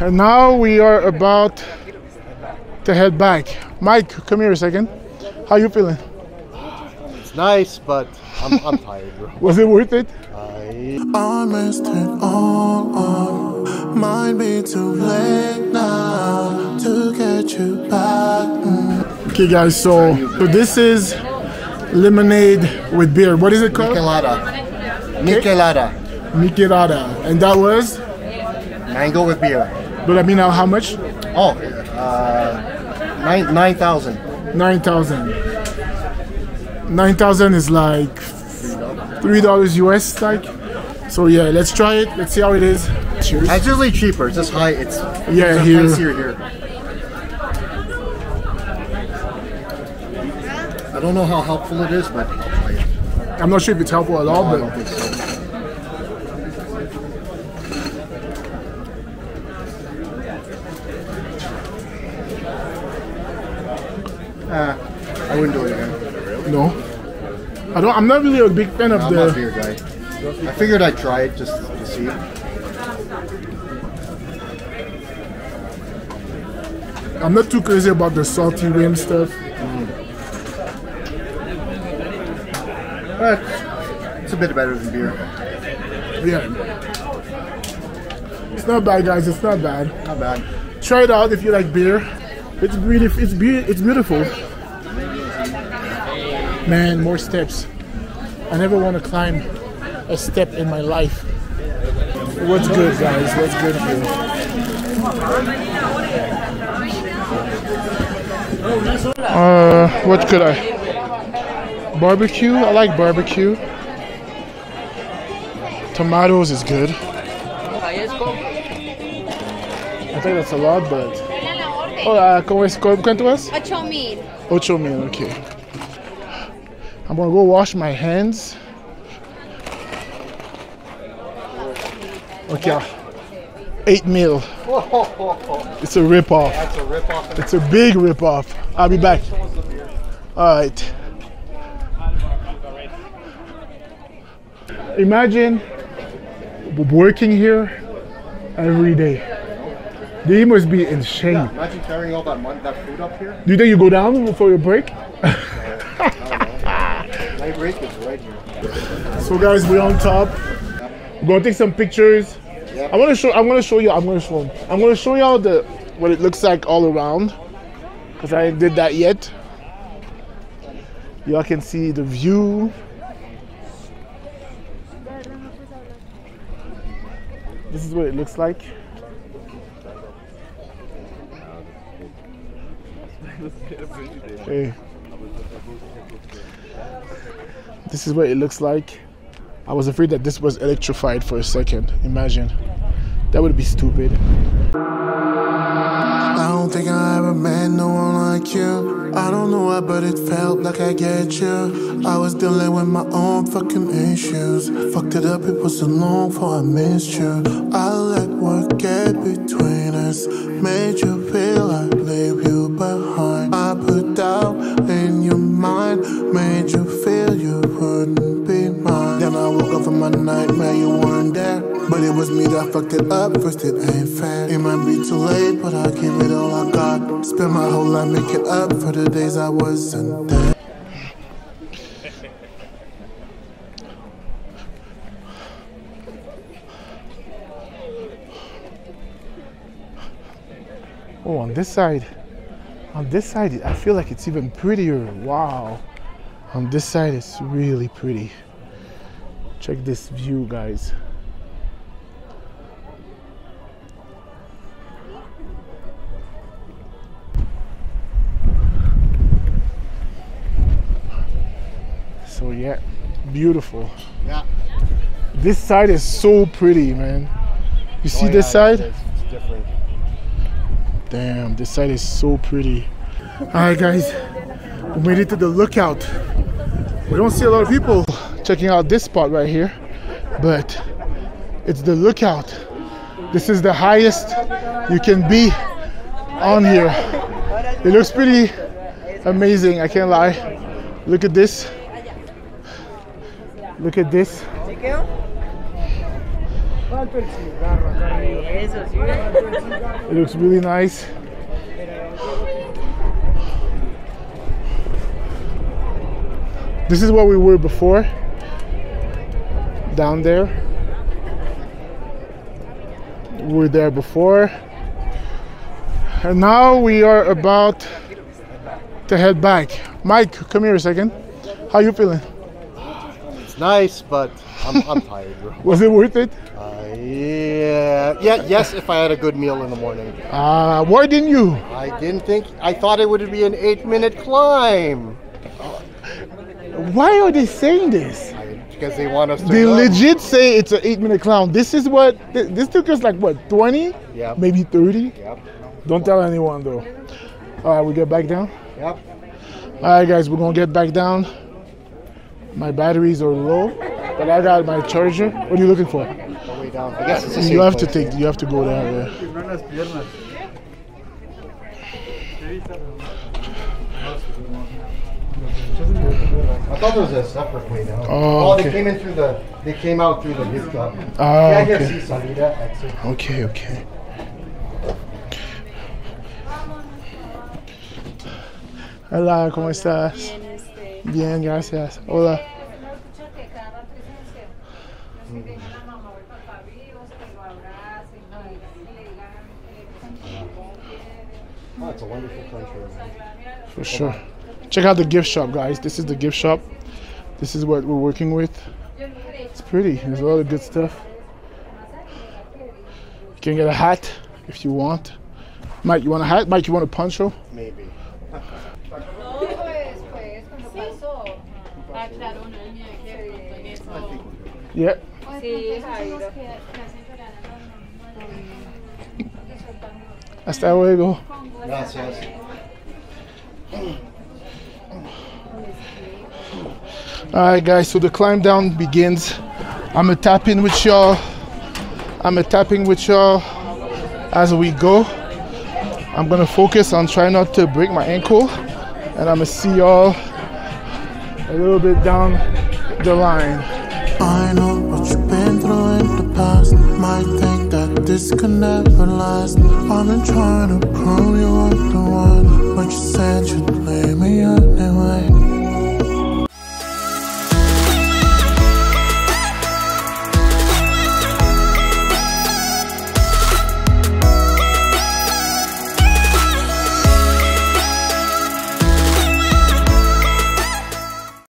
And now we are about to head back. Mike, come here a second. How you feeling? It's nice, but I'm, I'm tired, bro. Was it worth it? I, I missed it all on. Might be too late now to get you back. Okay, guys. So, so this is lemonade with beer. What is it called? Michelada. Michelada. Michelada. And that was. Mango with beer. But let me know how much? Oh, uh, nine nine thousand. Nine thousand. Nine thousand is like three dollars US, like. So yeah, let's try it. Let's see how it is. Cheers. It's usually cheaper. It's just high. It's Yeah, it's here. here. I don't know how helpful it is, but I'll try it. I'm not sure if it's helpful at all, but think so. Uh, I wouldn't do it again. no. I don't. I'm not really a big fan of I'm not a the. beer guy. I figured I'd try it just to see. I'm not too crazy about the salty rim stuff. But it's a bit better than beer. Yeah. It's not bad, guys. It's not bad. Not bad. Try it out if you like beer. It's really, it's be, it's beautiful. Man, more steps. I never want to climb a step in my life. What's good, guys? What's good here? Uh, what could I? Barbecue. I like barbecue. Tomatoes is good. I think that's a lot, but. Hola, ¿cómo es? ¿Cu- ¿Cuánto es? 8000. Ocho mil, okay. I'm gonna go wash my hands. Okay. Uh, eight mil. It's a rip off. That's a rip. It's a big rip off. I'll be back. Alright. Imagine working here every day. They must be in shame. Imagine carrying all that mon- that food up here. Do you think you go down for your break? My break is right here. So guys, we're on top. We're gonna take some pictures. Yep. I wanna show I'm gonna show you I'm gonna show I'm gonna show y'all the what it looks like all around. Cause I ain't did that yet. Y'all can see the view. This is what it looks like. Hey. This is what it looks like. I was afraid that this was electrified for a second. Imagine. That would be stupid. I don't think I ever met no one like you. I don't know why, but it felt like I get you. I was dealing with my own fucking issues. Fucked it up, it was so long before I missed you. I let work get between us. Made you feel I leave you behind. I put doubt in your mind. Made you my nightmare, you weren't there. But it was me that fucked it up. First, it ain't fair. It might be too late, but I give it all I got. Spend my whole life making up for the days I wasn't there. Oh, on this side. On this side, I feel like it's even prettier. Wow. On this side, it's really pretty. Check this view, guys. So yeah, beautiful. Yeah. This side is so pretty, man. You see Oh, this side? It's, it's different. Damn, this side is so pretty. Alright guys, we made it to the lookout. We don't see a lot of people checking out this spot right here, but it's the lookout. This is the highest you can be on here. It looks pretty amazing, I can't lie. Look at this. Look at this. It looks really nice. This is where we were before. Down there. We were there before. And now we are about to head back. Mike, come here a second. How you feeling? It's nice, but I'm, I'm tired, bro. Was it worth it? Uh, yeah, yeah, yes. If I had a good meal in the morning, Uh, why didn't you? I didn't think. I thought it would be an eight-minute climb Why are they saying this? Because they want us to. They go. legit say it's an eight minute clown. This is what, this took us like what, 20? Yep. Maybe 30? Yep. Don't tell anyone though. All right, we get back down. Yep. All right, guys, we're gonna get back down. My batteries are low, but I got my charger. What are you looking for? The way down. I guess it's the You have to place. take, you have to go down there. I thought there was a separate way down. Oh, they okay. came in through the. They came out through the gift shop. Ah, yeah, I okay. see salida exit. Okay, okay. Hola, ¿cómo estás? Bien, gracias. Hola. uno escucha que cada presencia, así que una mamá o el papá vivos, que lo abracen, que le digan cómo quiere. Oh, it's a wonderful country. For sure. Check out the gift shop, guys. This is the gift shop. This is what we're working with. It's pretty. There's a lot of good stuff. You can get a hat if you want. Mike, you want a hat? Mike, you want a poncho? Maybe. No, pues, pues, cuando pasó. Ah, claro, una niña que en eso. Yeah. Hasta luego. Gracias. Alright guys, so the climb down begins. I'm a tapping with y'all. I'm a tapping with y'all as we go. I'm gonna focus on trying not to break my ankle. And I'm gonna see y'all a little bit down the line. I know what you've been through in the past. Might think that this could never last. I've been trying to prove you are the one, but you said you'd leave me anyway.